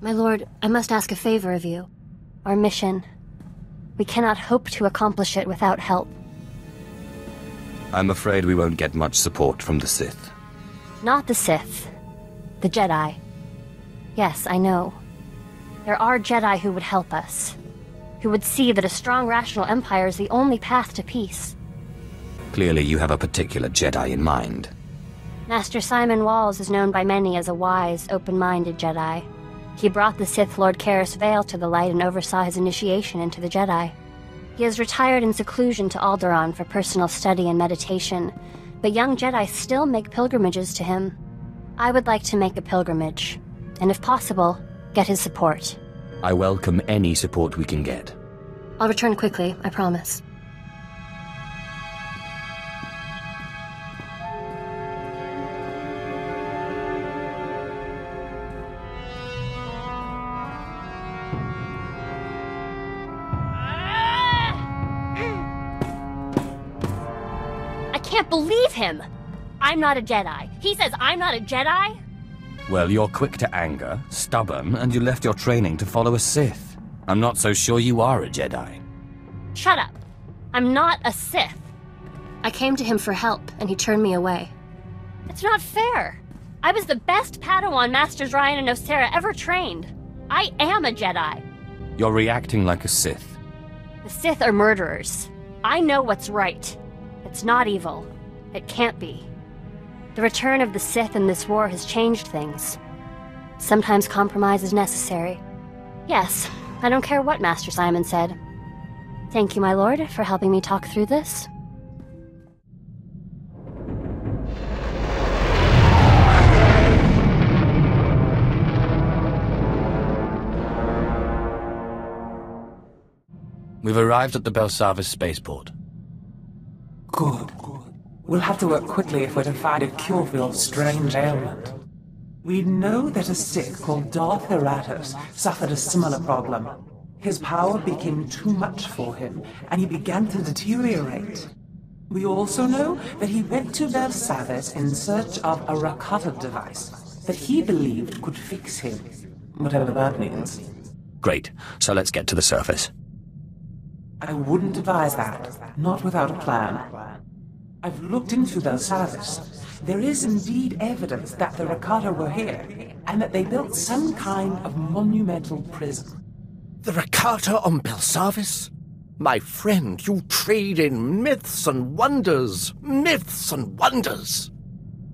My lord, I must ask a favor of you. Our mission. We cannot hope to accomplish it without help. I'm afraid we won't get much support from the Sith. Not the Sith. The Jedi. Yes, I know. There are Jedi who would help us. Who would see that a strong rational empire is the only path to peace. Clearly you have a particular Jedi in mind. Master Simon Walls is known by many as a wise, open-minded Jedi. He brought the Sith Lord Karis Vale to the light and oversaw his initiation into the Jedi. He has retired in seclusion to Alderaan for personal study and meditation, but young Jedi still make pilgrimages to him. I would like to make a pilgrimage, and if possible, get his support. I welcome any support we can get. I'll return quickly, I promise. Can't believe him! I'm not a Jedi. He says I'm not a Jedi? Well, you're quick to anger, stubborn, and you left your training to follow a Sith. I'm not so sure you are a Jedi. Shut up. I'm not a Sith. I came to him for help, and he turned me away. It's not fair. I was the best Padawan Masters Ryan and Osera ever trained. I am a Jedi. You're reacting like a Sith. The Sith are murderers. I know what's right. It's not evil. It can't be. The return of the Sith in this war has changed things. Sometimes compromise is necessary. Yes, I don't care what Master Simon said. Thank you, my lord, for helping me talk through this. We've arrived at the Belsavis spaceport. Good. We'll have to work quickly if we're to find a cure for your strange ailment. We know that a Sith called Darth Heratus suffered a similar problem. His power became too much for him, and he began to deteriorate. We also know that he went to Belsavis in search of a Rakata device that he believed could fix him, whatever that means. Great, so let's get to the surface. I wouldn't advise that, not without a plan. I've looked into Belsavis. There is indeed evidence that the Rakata were here, and that they built some kind of monumental prison. The Rakata on Belsavis? My friend, you trade in myths and wonders. Myths and wonders.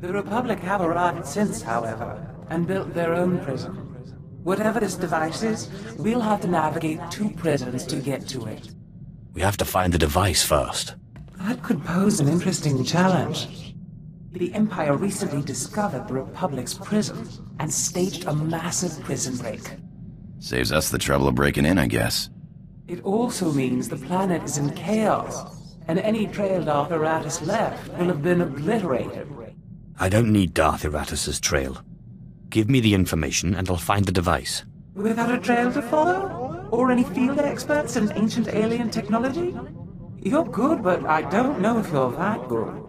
The Republic have arrived since, however, and built their own prison. Whatever this device is, we'll have to navigate two prisons to get to it. We have to find the device first. That could pose an interesting challenge. The Empire recently discovered the Republic's prison and staged a massive prison break. Saves us the trouble of breaking in, I guess. It also means the planet is in chaos, and any trail Darth Aratus left will have been obliterated. I don't need Darth Eratus's trail. Give me the information and I'll find the device. Without a trail to follow? Or any field experts in ancient alien technology? You're good, but I don't know if you're that good.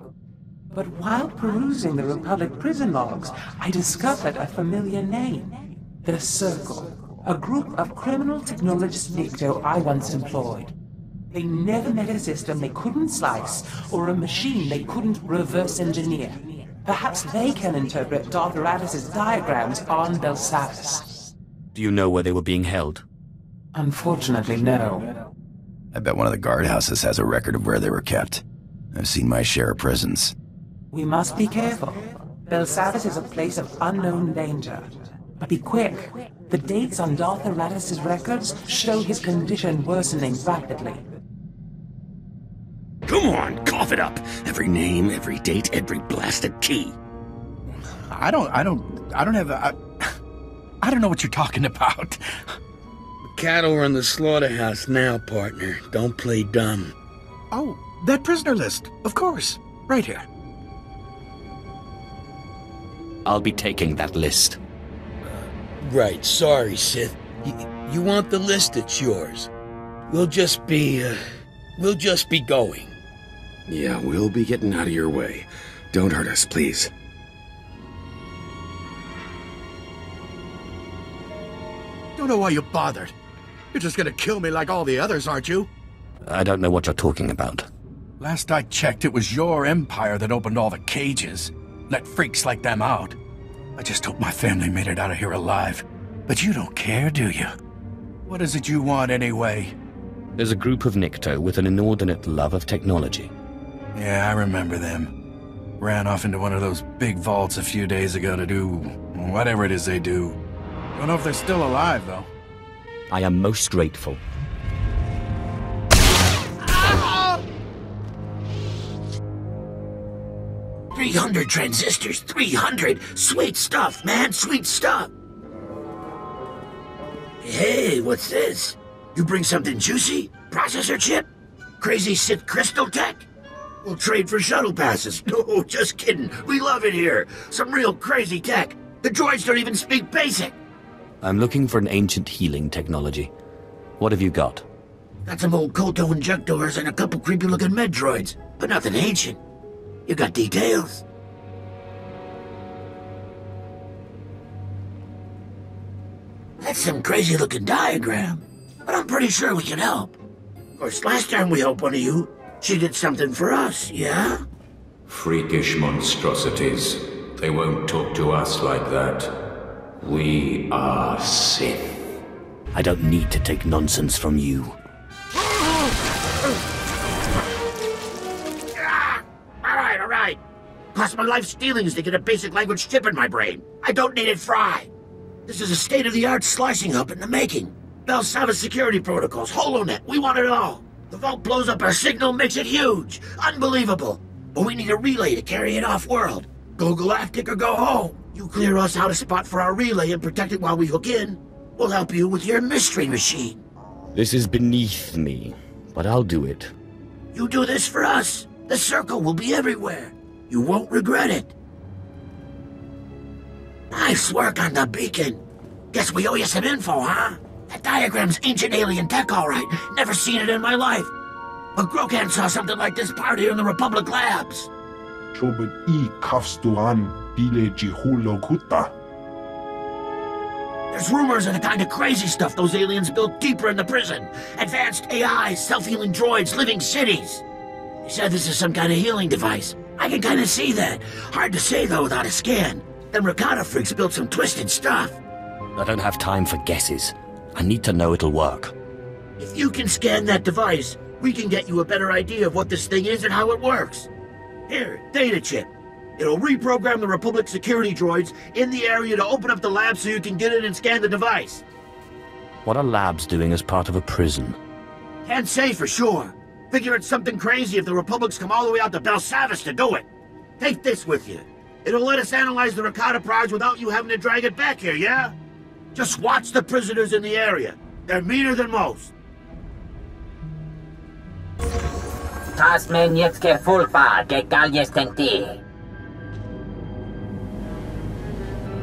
But while perusing the Republic prison logs, I discovered a familiar name. The Circle, a group of criminal technologist Nikto I once employed. They never met a system they couldn't slice, or a machine they couldn't reverse engineer. Perhaps they can interpret Darth Aratus' diagrams on Belsavis. Do you know where they were being held? Unfortunately, no. I bet one of the guardhouses has a record of where they were kept. I've seen my share of prisons. We must be careful. Belsavis is a place of unknown danger. But be quick. The dates on Darth Aratus' records show his condition worsening rapidly. Come on, cough it up. Every name, every date, every blasted key. I don't, I don't, I don't have, I, I don't know what you're talking about. Cattle are in the slaughterhouse now, partner. Don't play dumb. Oh, that prisoner list. Of course. Right here. I'll be taking that list. Right, sorry, Sith. Y- you want the list, it's yours. We'll just be, uh, we'll just be going. Yeah, we'll be getting out of your way. Don't hurt us, please. Don't know why you bothered. You're just gonna kill me like all the others, aren't you? I don't know what you're talking about. Last I checked, it was your empire that opened all the cages. Let freaks like them out. I just hope my family made it out of here alive. But you don't care, do you? What is it you want anyway? There's a group of Nikto with an inordinate love of technology. Yeah, I remember them. Ran off into one of those big vaults a few days ago to do whatever it is they do. Don't know if they're still alive, though. I am most grateful. Three hundred transistors, three hundred. Sweet stuff, man, sweet stuff. Hey, what's this? You bring something juicy? Processor chip? Crazy Sith crystal tech? We'll trade for shuttle passes. No, just kidding. We love it here. Some real crazy tech. The droids don't even speak basic. I'm looking for an ancient healing technology. What have you got? Got some old Kolto injectors and a couple creepy looking medroids, but nothing ancient. You got details? That's some crazy looking diagram, but I'm pretty sure we can help. Of course, last time we helped one of you, she did something for us, yeah? Freakish monstrosities. They won't talk to us like that. We are Sith. I don't need to take nonsense from you. Ah! All right, all right. Cost my life stealings to get a basic language chip in my brain. I don't need it fried. This is a state-of-the-art slicing hub in the making. Belsavis security protocols, HoloNet, we want it all. The vault blows up our signal, makes it huge. Unbelievable. But we need a relay to carry it off-world. Go galactic or go home. You clear us out a spot for our relay and protect it while we hook in. We'll help you with your mystery machine. This is beneath me, but I'll do it. You do this for us, the circle will be everywhere. You won't regret it. Nice work on the beacon. Guess we owe you some info, huh? That diagram's ancient alien tech, all right. Never seen it in my life. But Grokan saw something like this part here in the Republic Labs. Chobot i kafstuan bile jihulo kuta. There's rumors of the kind of crazy stuff those aliens built deeper in the prison. Advanced AIs, self-healing droids, living cities. He said this is some kind of healing device. I can kind of see that. Hard to say, though, without a scan. Them Rakata freaks built some twisted stuff. I don't have time for guesses. I need to know it'll work. If you can scan that device, we can get you a better idea of what this thing is and how it works. Here, data chip. It'll reprogram the Republic security droids in the area to open up the lab so you can get in and scan the device. What are labs doing as part of a prison? Can't say for sure. Figure it's something crazy if the Republics come all the way out to Belsavis to do it. Take this with you. It'll let us analyze the Rakata prize without you having to drag it back here, yeah? Just watch the prisoners in the area. They're meaner than most. Tasme nieckie fulpa, gekal jestem ty.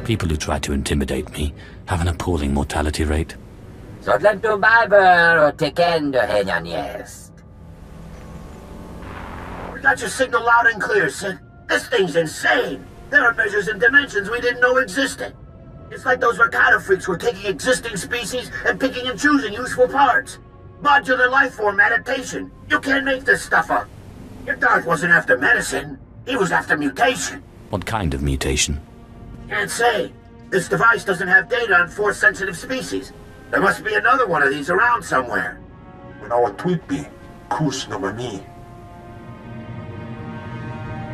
People who try to intimidate me have an appalling mortality rate. Zodlen tu barber tekendo henyan. We got your signal loud and clear, Sid. This thing's insane. There are measures and dimensions we didn't know existed. It's like those Rakata freaks were taking existing species and picking and choosing useful parts. Modular life form adaptation. You can't make this stuff up. Your Darth wasn't after medicine. He was after mutation. What kind of mutation? Can't say. This device doesn't have data on force-sensitive species. There must be another one of these around somewhere. Manawa Tweetby, Kus no Mani.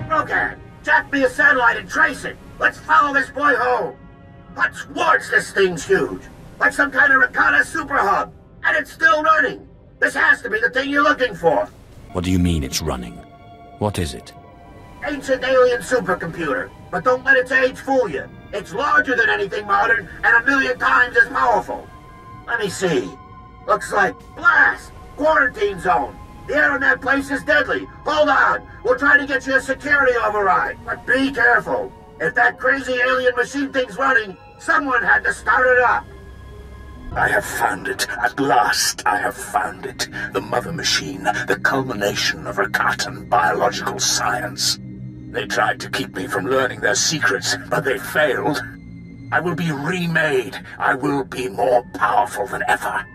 Rogan, jack me a satellite and trace it. Let's follow this boy home. But towards this thing's huge. Like some kind of Rakata super hub. And it's still running. This has to be the thing you're looking for. What do you mean it's running? What is it? Ancient alien supercomputer. But don't let its age fool you. It's larger than anything modern and a million times as powerful. Let me see. Looks like blast. Quarantine zone. The air in that place is deadly. Hold on. We'll try to get you a security override. But be careful. If that crazy alien machine thing's running, someone had to start it up. I have found it. At last, I have found it. The mother machine, the culmination of Rakatan biological science. They tried to keep me from learning their secrets, but they failed. I will be remade. I will be more powerful than ever.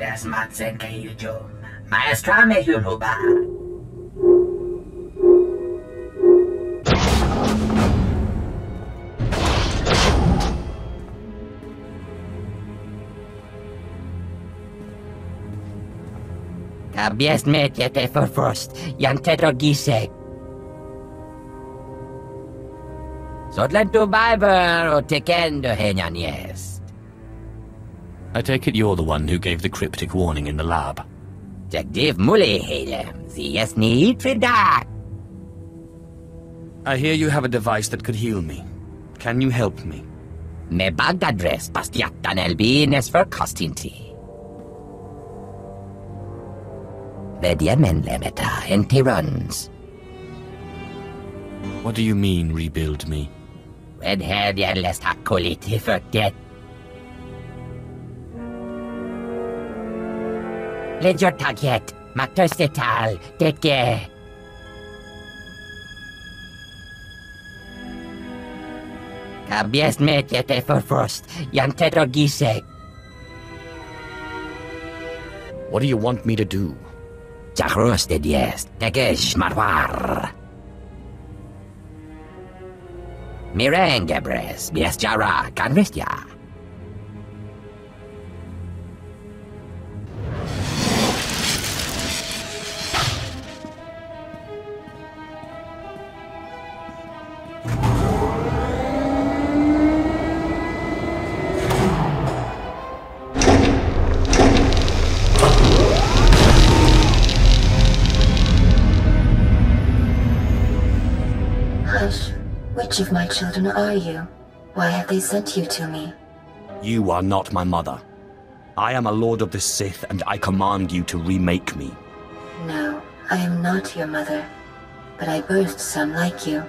Das Matzen Kailjo. Maestra Mehuruba. Kabies metjete for frost, jan tetro gisek. Sodlen tu biber o tekendo henyan yes. I take it you're the one who gave the cryptic warning in the lab. Mule helem, the for dark. I hear you have a device that could heal me. Can you help me? Me bagdadres bastiatan elbines for costinti. Vediamen lemeta en runs. What do you mean, rebuild me? Red head lest hakuliti forget. Ledger taget, maktostetal, teke. Kabies metjete er for frost, yan tetro gisek. What do you want me to do? Захрустит есть, кекеш марвар. Миренге брес, без чара, конвестия. Which of my children are you? Why have they sent you to me? You are not my mother. I am a lord of the Sith, and I command you to remake me. No, I am not your mother. But I birthed some like you.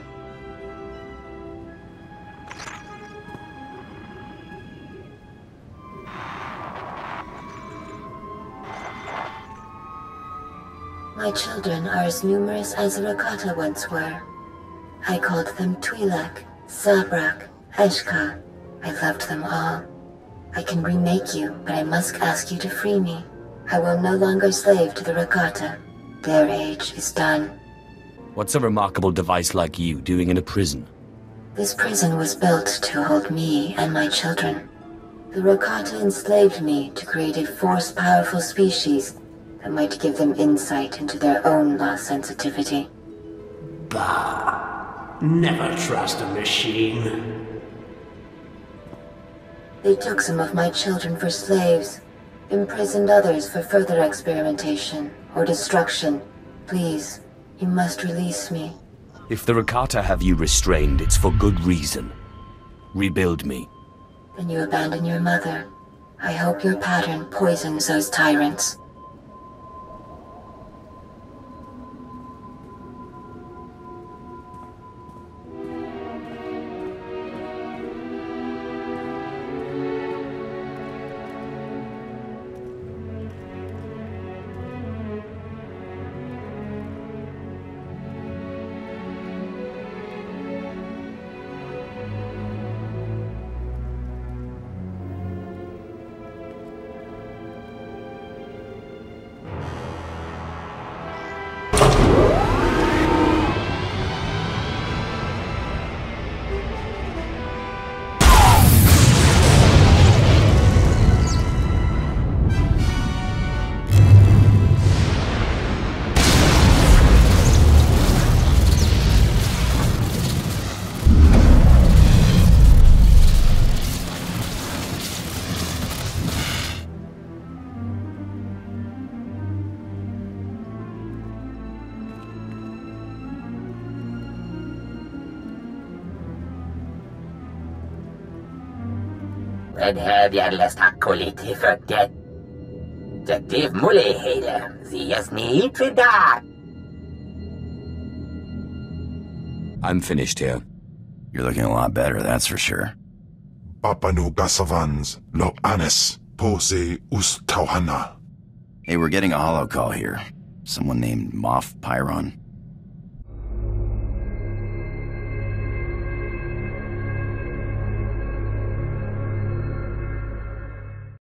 My children are as numerous as the Rakata once were. I called them Twi'lek, Zabrak, Esh-kha. I loved them all. I can remake you, but I must ask you to free me. I will no longer slave to the Rakata. Their age is done. What's a remarkable device like you doing in a prison? This prison was built to hold me and my children. The Rakata enslaved me to create a force-powerful species that might give them insight into their own lost sensitivity. Bah. Never trust a machine. They took some of my children for slaves, imprisoned others for further experimentation or destruction. Please, you must release me. If the Rakata have you restrained, it's for good reason. Rebuild me. Then you abandon your mother. I hope your pattern poisons those tyrants. Red head yan lest hakuliti forget. Jagdiv mule helem, the yes need for. I'm finished here. You're looking a lot better, that's for sure. Papanu Gasavans, Lo Anis, Pose Us Tauhana. Hey, we're getting a holo call here. Someone named Moff Pyron.